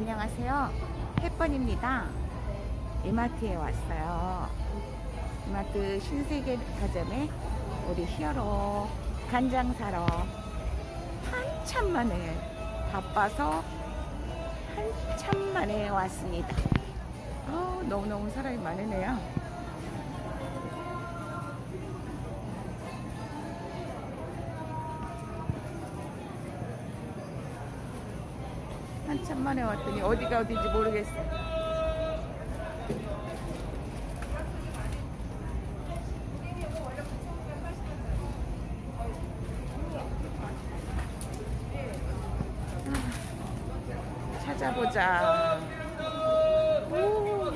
안녕하세요. 햇번입니다. 이마트에 왔어요. 이마트 신세계 가점에 우리 히어로 간장 사러 한참 만에 바빠서 한참 만에 왔습니다. 어, 너무너무 사람이 많으네요. 한참 만에 왔더니 어디가 어딘지 모르겠어요. 아, 찾아보자. 오.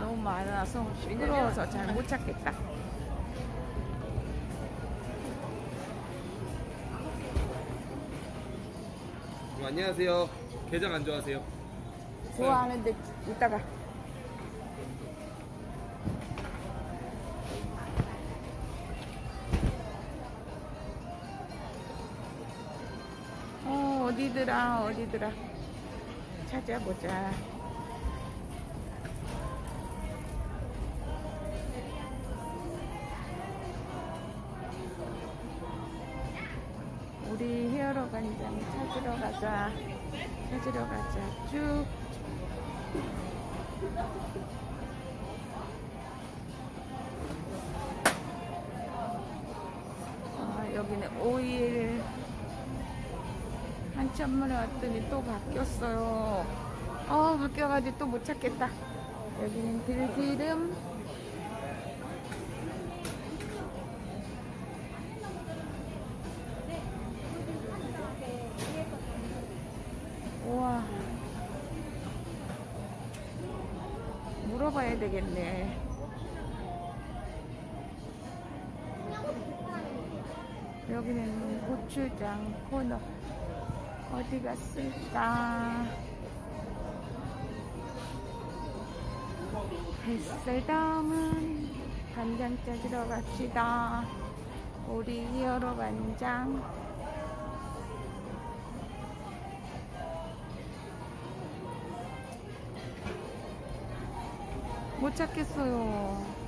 너무 많아서 시끄러워서 잘 못 찾겠다. 어, 안녕하세요. 게장 안 좋아하세요? 좋아하는데 이따가 어 어디더라 어디더라 찾아보자 간장 찾으러 가자 찾으러 가자 쭉 아, 여기는 오일 한참 만에 왔더니 또 바뀌었어요. 아, 바뀌어가지고 또 못 찾겠다. 여기는 들기름. 우와. 물어봐야 되겠네. 여기는 고추장 코너 어디 갔을까? 뱃살 담은 간장 짜주러 갑시다. 우리 히어로 간장. 못 찾겠어요.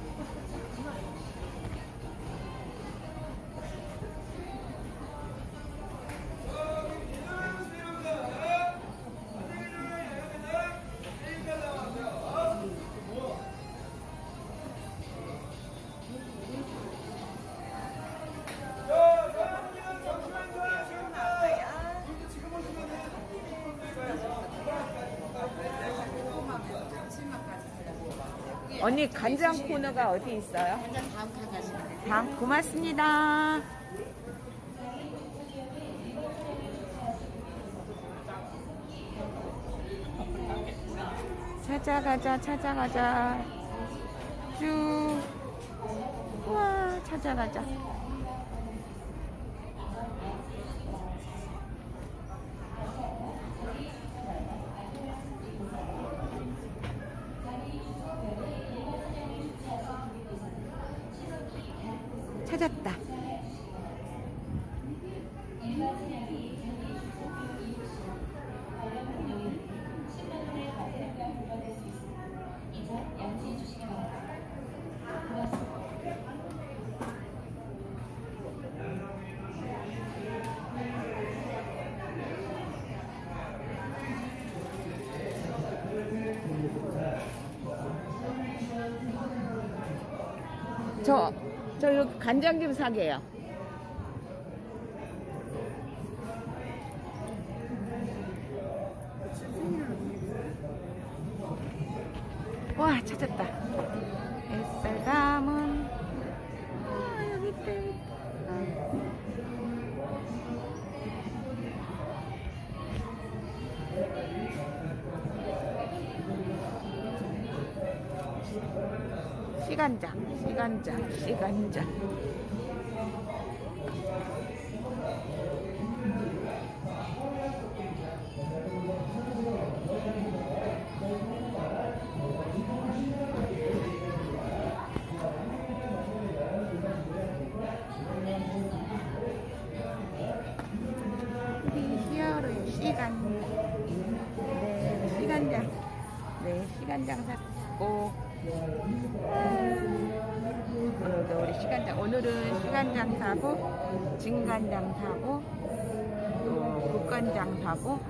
언니 간장 코너가 어디 있어요? 돼요. 다음 고맙습니다. 찾아가자, 찾아가자. 쭉. 우와, 찾아가자. 찾았다. 저, 저 간장 좀 사게요. 와, 찾았다. 시간장, 시간장, 시간장. 히어로의 시간. 네, 시간장. 네, 시간장 샀고. 오늘도 우리 시간장. 오늘은 시간장 사고, 진간장 사고, 또 국간장 사고.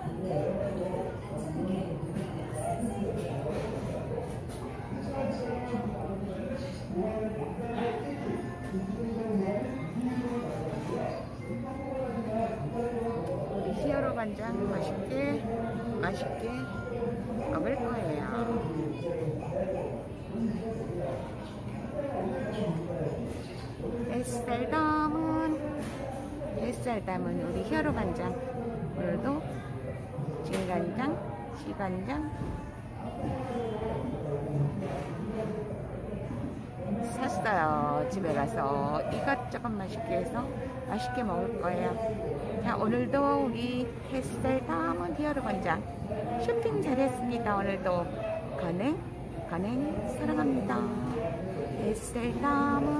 우리 히어로 간장 맛있게 맛있게 먹을 거예요. 햇살 담은 햇살 담은 우리 히어로 간장 오늘도 진간장, 시간장 샀어요. 집에 가서 이것저것 맛있게 해서 맛있게 먹을 거예요. 자, 오늘도 우리 햇살 담은 히어로 관장 쇼핑 잘했습니다. 오늘도 간행, 간행 사랑합니다. 햇살 담은